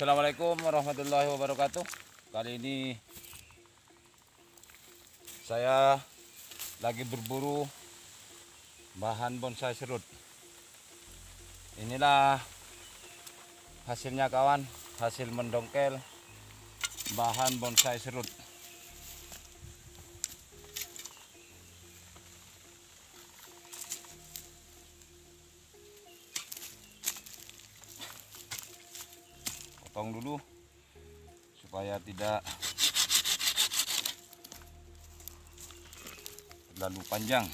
Assalamualaikum warahmatullahi wabarakatuh. Kali ini saya lagi berburu bahan bonsai serut. Inilah hasilnya kawan, hasil mendongkel bahan bonsai serut. Potong dulu supaya tidak terlalu panjang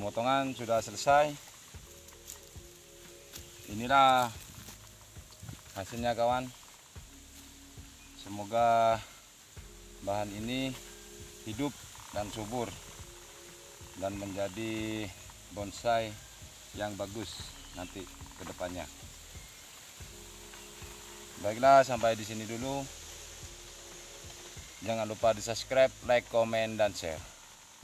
pemotongan sudah selesai. Inilah hasilnya kawan. Semoga bahan ini hidup dan subur dan menjadi bonsai yang bagus nanti ke depannya. Baiklah sampai di sini dulu. Jangan lupa di subscribe like comment dan share